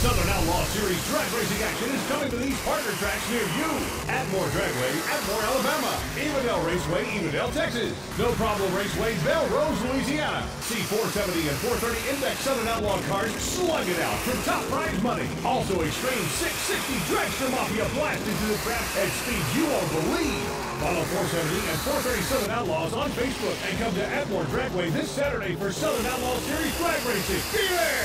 Southern Outlaw Series drag racing action is coming to these partner tracks near you. Atmore Dragway, Atmore, Alabama. Evadale Raceway, Evadale, Texas. No Problem Raceway, Belle Belrose, Louisiana. See 470 and 430 Index Southern Outlaw cars slug it out for top prize money. Also Extreme 660 Dragster Mafia blast into the trap at speeds you won't believe. Follow 470 and 437 Outlaws on Facebook and come to Atmore Dragway this Saturday for Southern Outlaw Series drag racing. Be there!